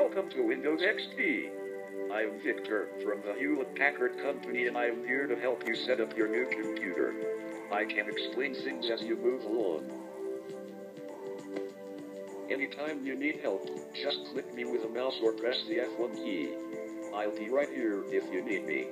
Welcome to Windows XP. I'm Victor from the Hewlett Packard Company and I'm here to help you set up your new computer. I can explain things as you move along. Anytime you need help, just click me with a mouse or press the F1 key. I'll be right here if you need me.